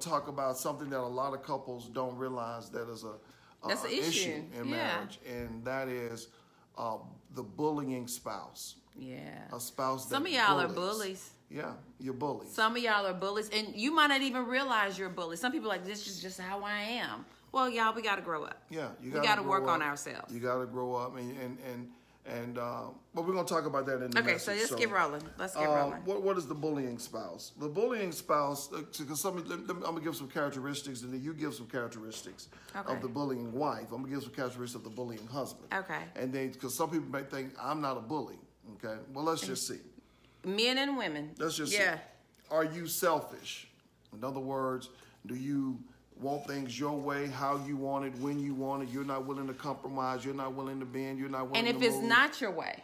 to talk about something that a lot of couples don't realize that is a, a That's an issue. in Yeah. marriage, and that is uh, the bullying spouse. Yeah. A spouse. Some of y'all are bullies. bullies. Yeah, you're bullies. Some of y'all are bullies, and you might not even realize you're a bully. Some people are like this is just how I am. Well, y'all, we got to grow up. Yeah, you We gotta gotta grow work on ourselves. You got to grow up, and and and, and uh, but we're gonna talk about that in the Okay, message. so let's get rolling. Let's get uh, rolling. what what is the bullying spouse? The bullying spouse. Because some, let- let me- I'm gonna give some characteristics, and then you give some characteristics Okay. of the bullying wife. I'm gonna give some characteristics of the bullying husband. Okay. And then, because some people may think I'm not a bully. Okay. Well, let's just see. Men and women. Let's just yeah. see. Are you selfish? In other words, do you want things your way, how you want it, when you want it? You're not willing to compromise. You're not willing to bend. You're not willing to And if it's move. not your way,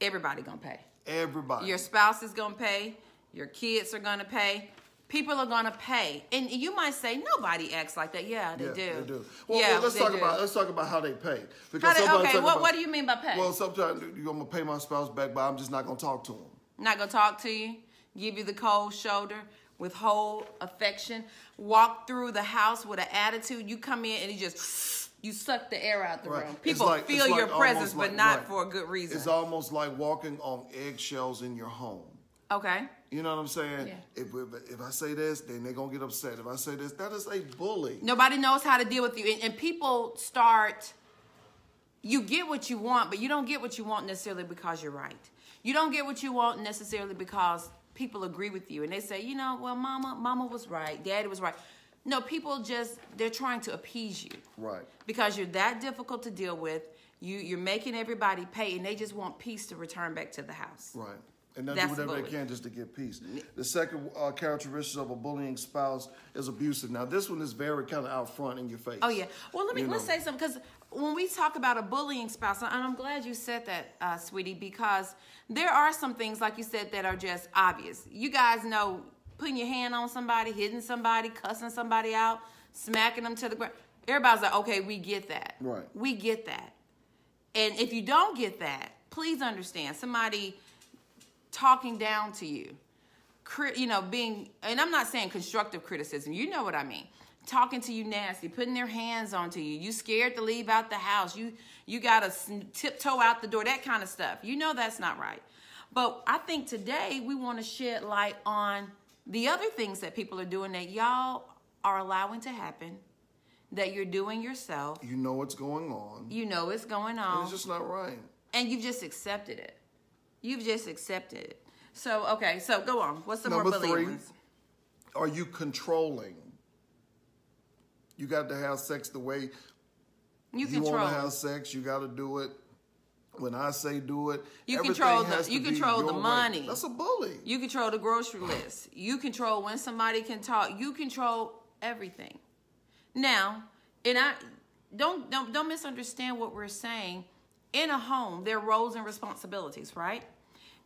everybody gonna pay. everybody. Your spouse is gonna pay. Your kids are gonna pay. People are gonna pay. And you might say nobody acts like that. Yeah, they yeah, do. They do. Well, yeah, well, let's they talk do. about let's talk about how they pay. Because they- okay, what, about- what do you mean by pay? Well, sometimes you're gonna pay my spouse back, but I'm just not gonna talk to him. Not gonna talk to you, give you the cold shoulder, withhold affection, walk through the house with an attitude. You come in and you just you suck the air out the Right. room. People like- feel it's your presence, almost but not right. for a good reason. It's almost like walking on eggshells in your home. okay. You know what I'm saying? Yeah. If, if if I say this, then they're gonna get upset. If I say this, that is a bully. Nobody knows how to deal with you. And, and people start, you get what you want, but you don't get what you want necessarily because you're right. You don't get what you want necessarily because people agree with you. And they say, you know, well, mama, mama was right. Daddy was right. No, people just, they're trying to appease you Right. because you're that difficult to deal with. You, you're making everybody pay and they just want peace to return back to the house. Right. And they'll That's do whatever bully. they can just to get peace. The second uh, characteristic of a bullying spouse is abusive. Now, this one is very kind of out front in your face. Oh yeah. Well, let me You let's know. say something because when we talk about a bullying spouse, and I'm glad you said that, uh, sweetie, because there are some things like you said that are just obvious. You guys know putting your hand on somebody, hitting somebody, cussing somebody out, smacking them to the ground. Everybody's like, okay, we get that. Right. We get that. And if you don't get that, please understand somebody talking down to you you know, being, and I'm not saying constructive criticism, you know what I mean. Talking to you nasty, putting their hands onto you, you scared to leave out the house, you you got to tiptoe out the door, that kind of stuff. You know that's not right. But I think today we want to shed light on the other things that people are doing that y'all are allowing to happen, that you're doing yourself. You know what's going on. You know it's going and on it's just not right. and you've just accepted it. You've just accepted it. So okay, so go on. What's the more Number bullying three, ones? are you controlling? You got to have sex the way You you want to have sex. You got to do it. When I say do it, You control the- you control the your way. money. That's a bully. You control the grocery list. You control when somebody can talk. You control everything. Now, and I don't don't don't misunderstand what we're saying. In a home, there are roles and responsibilities, right?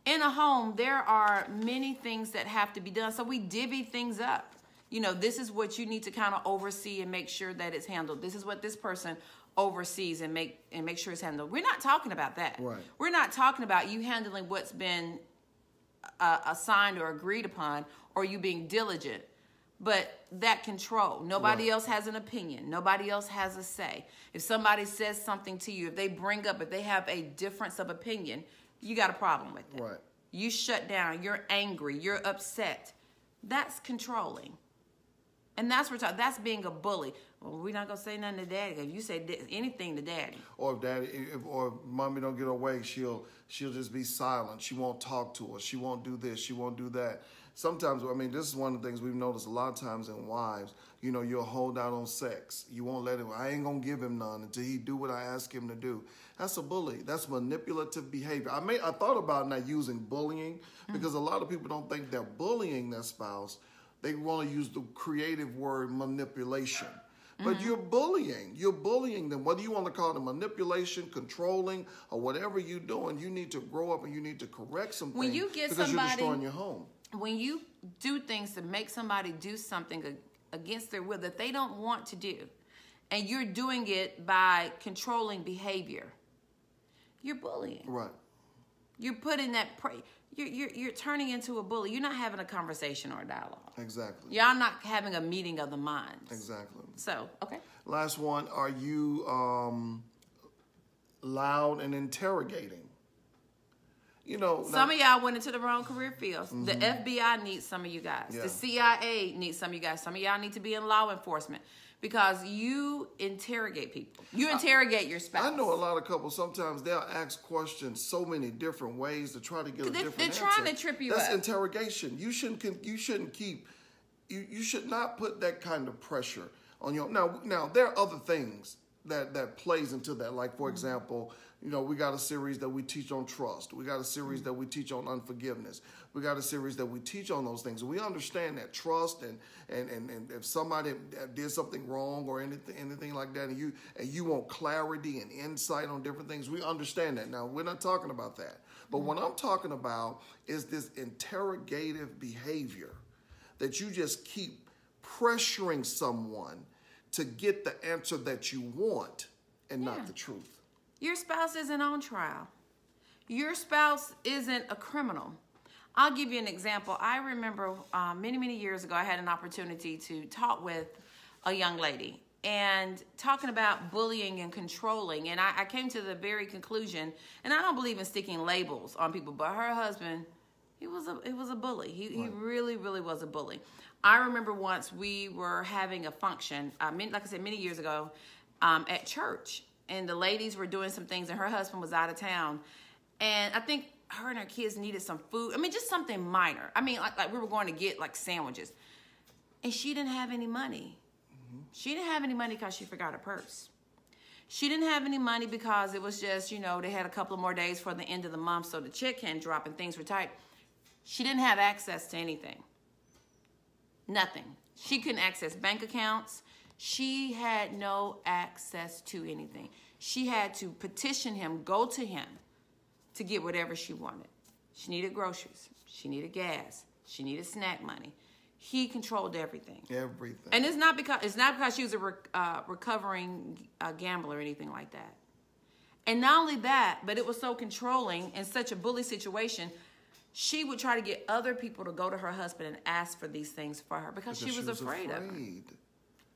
In a home, there are many things that have to be done. So we divvy things up. You know, this is what you need to kind of oversee and make sure that it's handled. This is what this person oversees and make and make sure it's handled. We're not talking about that. Right. We're not talking about you handling what's been uh, assigned or agreed upon or you being diligent but that control nobody Right. else has an opinion nobody else has a say if somebody says something to you if they bring up if they have a difference of opinion you got a problem with it Right. you shut down you're angry you're upset that's controlling and that's what we're talking that's being a bully well we're not gonna say nothing to daddy if you say anything to daddy Or if daddy, if, or if mommy don't get her way, she'll she'll just be silent. She won't talk to us. She won't do this. She won't do that. Sometimes, I mean, this is one of the things we've noticed a lot of times in wives. You know, you'll hold out on sex. You won't let him. I ain't gonna give him none until he do what I ask him to do. That's a bully. That's manipulative behavior. I may I thought about not using bullying mm. because a lot of people don't think they're bullying their spouse. They want to use the creative word manipulation. But mm. you're bullying. You're bullying them. Whether you want to call it manipulation, controlling, or whatever you're doing, you need to grow up and you need to correct some When things you get because you're destroying your home. When you do things to make somebody do something against their will that they don't want to do, and you're doing it by controlling behavior, you're bullying. Right. You're putting that pre- you're, you're, you're turning into a bully. You're not having a conversation or a dialogue. Exactly. Y'all not having a meeting of the minds. Exactly. So, okay. Last one. Are you um, loud and interrogating? You know, Some of y'all went into the wrong career fields. The mm-hmm. FBI needs some of you guys. Yeah. The CIA needs some of you guys. Some of y'all need to be in law enforcement because you interrogate people. You interrogate your spouse. I know a lot of couples. Sometimes they'll ask questions so many different ways to try to get a They- different they're answer. trying to trip you That's up. interrogation. You shouldn't. You shouldn't keep. You you should not put that kind of pressure on your. Now now there are other things that that plays into that. Like Mm-hmm. for example, you know we got a series that we teach on trust. We got a series Mm-hmm. that we teach on unforgiveness. We got a series that we teach on those things. We understand that trust and and and, and if somebody did something wrong or anything anything like that, and you and you want clarity and insight on different things, we understand that. Now we're not talking about that. But what I'm talking about is this interrogative behavior that you just keep pressuring someone to get the answer that you want and Yeah. not the truth. Your spouse isn't on trial. Your spouse isn't a criminal. I'll give you an example. I remember uh, many, many years ago, I had an opportunity to talk with a young lady and talking about bullying and controlling. And I, I came to the very conclusion, and I don't believe in sticking labels on people, but her husband, he was a, he was a bully. He, he really, really was a bully. I remember once we were having a function, uh, many, like I said, many years ago, um, at church, and the ladies were doing some things, and her husband was out of town, and I think her and her kids needed some food. I mean, just something minor. I mean, like, like we were going to get like sandwiches, and she didn't have any money. She didn't have any money because she forgot her purse. She didn't have any money because it was just, you know, they had a couple of more days for the end of the month, so the check hadn't dropped and things were tight. She didn't have access to anything. Nothing. She couldn't access bank accounts. She had no access to anything. She had to petition him, go to him to get whatever she wanted. She needed groceries. She needed gas. She needed snack money. He controlled everything. Everything. And it's not because it's not because she was a rec- uh, recovering uh, gambler or anything like that. And not only that, but it was so controlling and such a bully situation. She would try to get other people to go to her husband and ask for these things for her because, Because she was afraid, of him.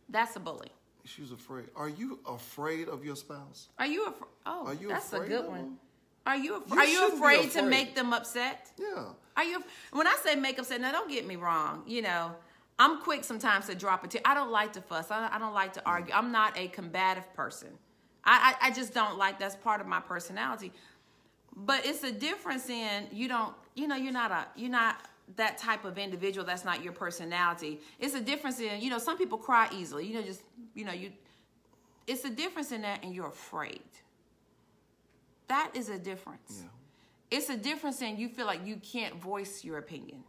That's a bully. She was afraid. Are you afraid of your spouse? Are you afraid? Oh, Are you that's a good one. Are you, af- You are you shouldn't afraid, to make them upset? Yeah. Are you? When I say make upset, now don't get me wrong. You know, I'm quick sometimes to drop a tear. I don't like to fuss. I, I don't like to mm. argue. I'm not a combative person. I, I I just don't like. That's part of my personality. But it's a difference in you don't. You know, you're not a. You're not that type of individual. That's not your personality. It's a difference in. You know, some people cry easily. You know, just you know you. It's a difference in that, and you're afraid. That is a difference. Yeah. It's a difference in you feel like you can't voice your opinion.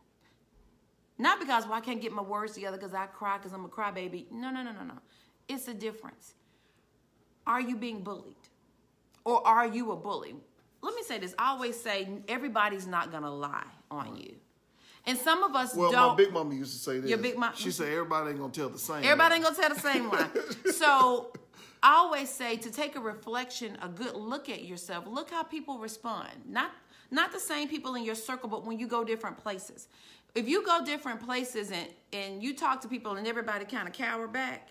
Not because, well, I can't get my words together because I cry because I'm a crybaby. No, no, no, no, no. It's a difference. Are you being bullied? Or are you a bully? Let me say this. I always say everybody's not going to lie on you. And some of us Well, my big mama used to say this. Your big mom- She said everybody ain't gonna tell the same. Everybody lie." ain't gonna tell the same lie. so I always say to take a reflection, a good look at yourself. Look how people respond. Not not the same people in your circle, but when you go different places. If you go different places and and you talk to people and everybody kind of cower back,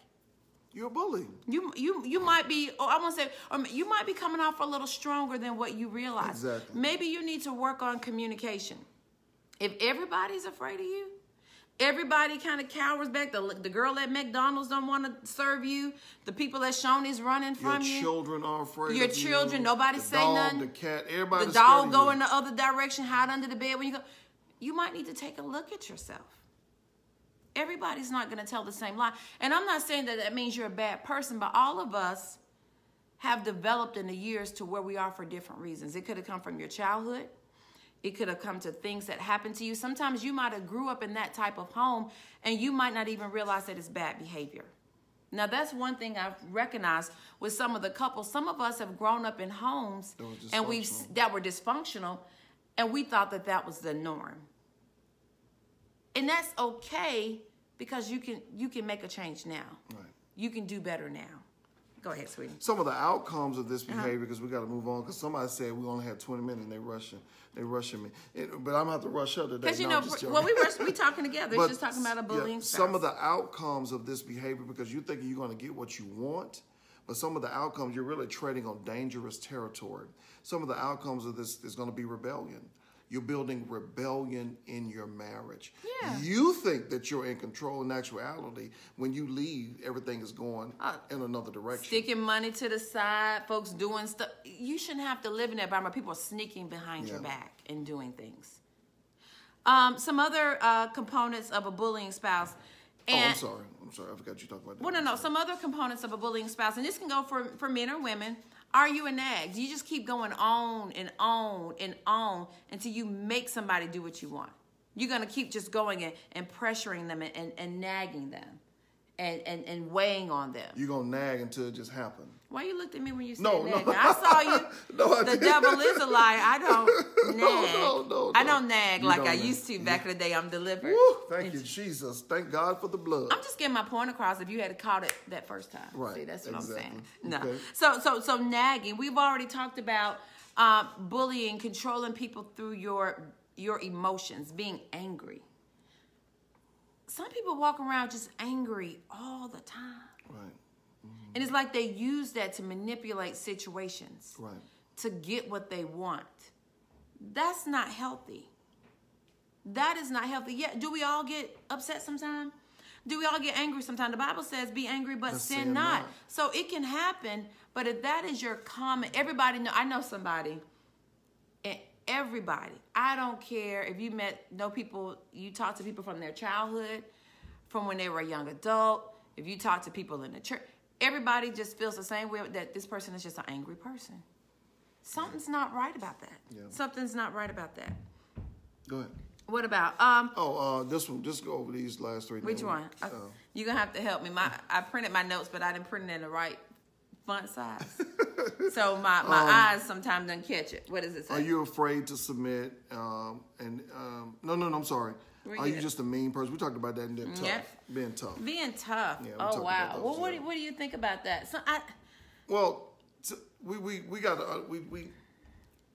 You're a bully. you you you might be or I want to say or you might be coming off a little stronger than what you realize. Exactly. Maybe you need to work on communication. If everybody's afraid of you, everybody kind of cowers back. The, the girl at McDonald's don't want to serve you. The people at Shoney's running Your from you. children are afraid. Your of you. children, nobody the say dog, nothing. The cat, everybody. the dog go in the other direction, hide under the bed when you go. You might need to take a look at yourself. Everybody's not going to tell the same lie. And I'm not saying that that means you're a bad person, but all of us have developed in the years to where we are for different reasons. It could have come from your childhood. It could have come to things that happened to you. Sometimes you might have grew up in that type of home and you might not even realize that it's bad behavior. Now that's one thing I've recognized with some of the couples. Some of us have grown up in homes and we've that were dysfunctional and we thought that that was the norm. And that's okay because you can you can make a change now. Right. You can do better now. Go ahead, sweetie. Some of the outcomes of this Uh-huh. behavior, because we got to move on. Because somebody said we only had 20 minutes, and they rushing, they rushing me. It- but I'm gonna have to rush up today. Because you No, know, just well, we were we talking together. But It's just talking about a yeah, bullying. some of the outcomes of this behavior, because you think you're going to get what you want, but some of the outcomes you're really treading on dangerous territory. Some of the outcomes of this is going to be rebellion. You're building rebellion in your marriage. Yeah. You think that you're in control. In actuality, when you leave, everything is going Uh, in another direction. sticking money to the side, folks doing stuff. You shouldn't have to live in that environment. People are sneaking behind your back and doing things. Um, some other uh, components of a bullying spouse. oh, And, I'm sorry. I'm sorry. I forgot you talked about that. Well, no, no. Some other components of a bullying spouse, and this can go for for men or women. Are you a nag? You just keep going on and on and on until you make somebody do what you want? You're gonna keep just going and, and pressuring them and, and, and nagging them, and, and and weighing on them. You're going to nag until it just happened. Why you looked at me when you said No, nag? no. I saw you. No, I the didn't. devil is a liar. I don't nag. no, no, I no. don't nag You like don't I nag. used to back in the day. I'm delivered. Woo, thank you, Jesus. Thank God for the blood. I'm just getting my point across. If you had caught it that first time, Right, See, that's what exactly. I'm saying. No. Okay. So, so, so nagging. We've already talked about uh, bullying, controlling people through your your emotions, being angry. Some people walk around just angry all the time, right, mm-hmm. and it's like they use that to manipulate situations right. to get what they want. That's not healthy. That is not healthy. Yeah, do we all get upset sometimes? Do we all get angry sometimes? The Bible says, "Be angry, but sin, not. not. So it can happen. But if that is your common, everybody know. I know somebody, everybody. I don't care if you met know people. You talk to people from their childhood, from when they were a young adult. If you talk to people in the church, everybody just feels the same way that this person is just an angry person. Something's not right about that. Yeah. Something's not right about that. Go ahead. What about um? Oh, uh, this one. Just go over these last three. Which then. one? Uh, You're gonna have to help me. My I printed my notes, but I didn't print it in the right font size. so my, my eyes sometimes don't catch it. What does it say? Um, are you afraid to submit? Um, and um, no, no, no. I'm sorry. Are you you just a mean person? We talked about that and being tough. Yeah. Being tough. Being tough. Yeah, oh wow. Well, what do, what do you think about that? So I Well, t- we we we got uh, we we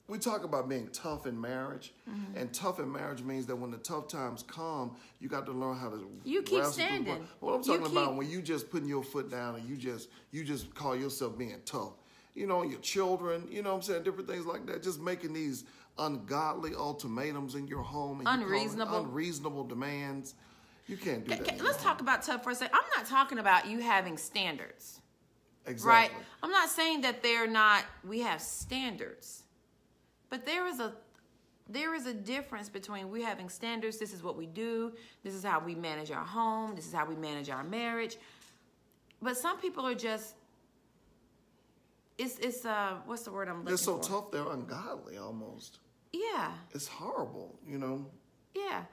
we talk about being tough in marriage, Mm-hmm. and tough in marriage means that when the tough times come, you got to learn how to. You keep standing. What I'm talking about when you just putting your foot down and you just you just call yourself being tough. You know, your children. You know, what I'm saying different things like that. Just making these ungodly ultimatums in your home. And you call Unreasonable. unreasonable demands. You can't do that. Okay, let's talk about tough for a second. I'm not talking about you having standards. Exactly. right? I'm not saying that they're not. We have standards, but there is a there is a difference between we having standards. This is what we do. This is how we manage our home. This is how we manage our marriage. But some people are just. It's it's uh what's the word I'm looking for? They're so for? tough. They're ungodly almost. Yeah, It's horrible. You know. yeah,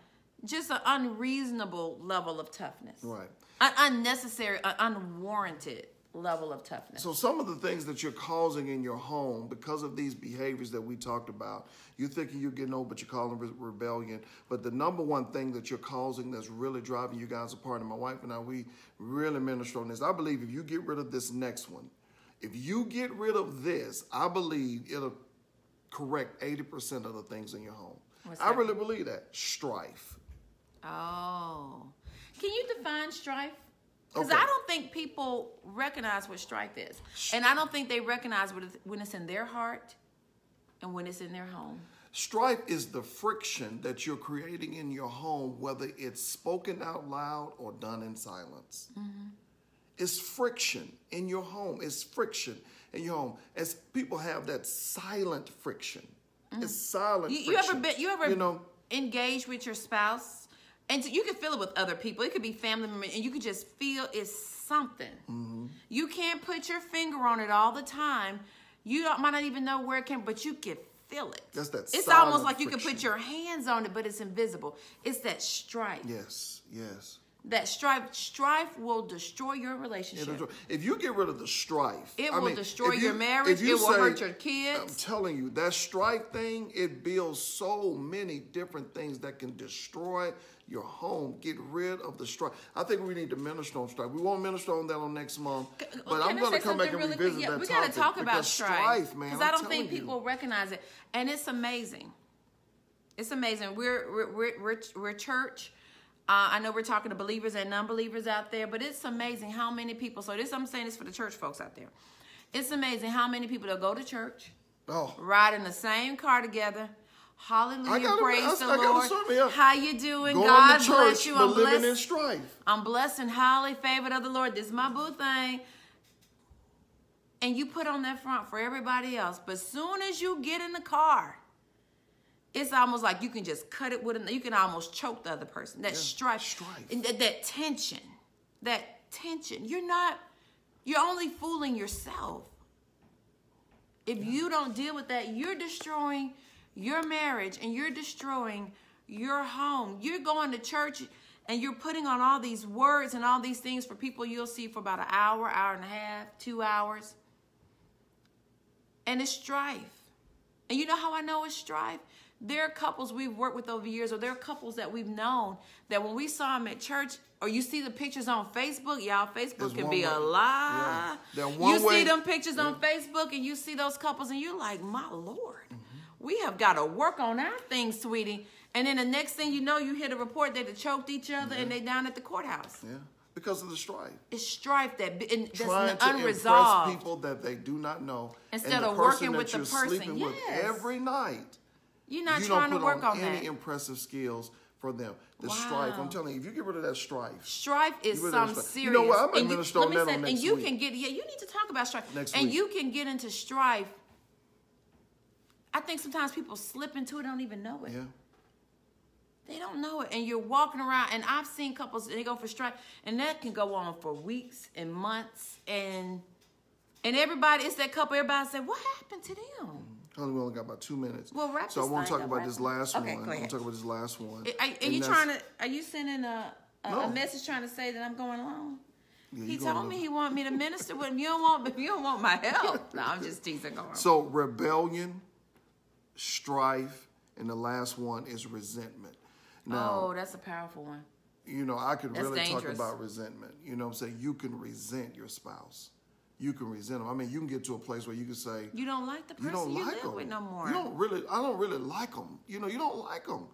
just an unreasonable level of toughness. Right. An unnecessary, an unwarranted level of toughness. So some of the things that you're causing in your home because of these behaviors that we talked about, you're thinking you're getting old, but you're calling re- rebellion. But the number one thing that you're causing that's really driving you guys apart, and my wife and I, we really minister on this. I believe if you get rid of this next one, if you get rid of this, I believe it'll correct 80% of the things in your home. What's I that? really believe that. Strife. Oh, can you define strife? Because Okay. I don't think people recognize what strife is, and I don't think they recognize what it's, when it's in their heart and when it's in their home. Strife is the friction that you're creating in your home, whether it's spoken out loud or done in silence. Mm-hmm. It's friction in your home. It's friction in your home. As people have that silent friction. It's silent You, you ever friction. been? You ever You know, engaged with your spouse, and so you can feel it with other people. It could be family members, and you could just feel it's something. Mm-hmm. You can't put your finger on it all the time. You don't, might not even know where it came, but you can feel it. That's that It's almost like you can put your hands on it, but it's invisible. It's that strife. yes, yes. That strife strife will destroy your relationship. If you get rid of the strife, It I will mean, destroy if your marriage. you It will say- hurt your kids. I'm telling you, that strife thing, it builds so many different things that can destroy your home. Get rid of the strife. I think we need to minister on strife. We won't minister on that on next month, but I'm going to come back and really revisit Yeah, that we topic. gotta talk about because strife man. because I'm don't think you. people recognize it, and it's amazing. It's amazing. We're we're we're, we're, we're church. Uh, I know we're talking to believers and non-believers out there, but it's amazing how many people. So this I'm saying this for the church folks out there. It's amazing how many people that go to church, Oh, ride in the same car together. Hallelujah, gotta- praise I- the I Lord. serve. How you doing? going God to bless you. I'm living in blessed. strife. I'm blessed and highly favored of the Lord. This is my boo thing. And you put on that front for everybody else. But soon as you get in the car, it's almost like you can just cut it with a, you can almost choke the other person. That strife, strife. and that, that tension, that tension. You're not, you're only fooling yourself. If you don't deal with that, you're destroying your marriage and you're destroying your home. You're going to church and you're putting on all these words and all these things for people you'll see for about an hour, hour and a half, two hours. And it's strife. And you know how I know it's strife? There are couples we've worked with over years, or there are couples that we've known that when we saw them at church, or you see the pictures on Facebook, y'all, Facebook There's can be a lie. yeah. You see them pictures on Facebook and you see those couples and you're like, my Lord, mm-hmm. we have got to work on our things, sweetie. And then the next thing you know, you hear the report that they choked each other and they down at the courthouse. Yeah, because of the strife. It's strife that and that's Trying to unresolved. impress people that they do not know. Instead and the of working that with the you're person, sleeping with every night. You're not you trying don't to work on on any that. impressive skills for them. The strife. I'm telling you, if you get rid of that strife, Strife is some understand. serious. You know what? I'm gonna minister on that say, on and you week. can get yeah. You need to talk about strife, Next and week. you can get into strife. I think sometimes people slip into it, don't even know it. yeah. They don't know it, and you're walking around. And I've seen couples they go for strife, and that can go on for weeks and months, and and everybody, it's that couple. Everybody say, "What happened to them?" Only we only got about two minutes. Well, wrap so I want to talk about this last Okay, one. I want to talk about this last one. Are, are you trying to? Are you sending a a, No. a message trying to say that I'm going along? Yeah, he told me he wanted me to minister with him. You don't want, you don't want my help. No, I'm just teasing. So rebellion, strife, and the last one is resentment. Now, oh, that's a powerful one. you know, I could That's really dangerous. talk about resentment. You know what I'm saying? You can resent your spouse. You can resent them. I mean, you can get to a place where you can say, You don't like the you person don't you, like live them. with no more. You don't really, I don't really like them. You know, you don't like them.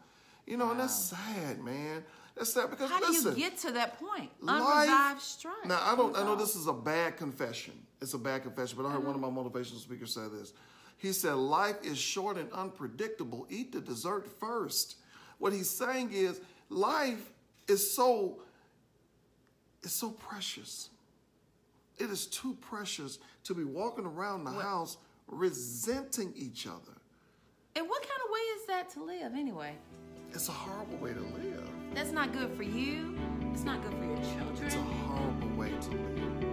You know, and that's sad, man. That's sad because How do you get to that point? Unresolved strife. Now I don't. I know this is a bad confession. It's a bad confession, but I heard uh-huh. one of my motivational speakers say this. He said, "Life is short and unpredictable. Eat the dessert first. What he's saying is, life is so. It's so precious. It is too precious to be walking around the what? house resenting each other. And what kind of way is that to live anyway? It's a horrible way to live. That's not good for you. It's not good for your children. It's a horrible way to live.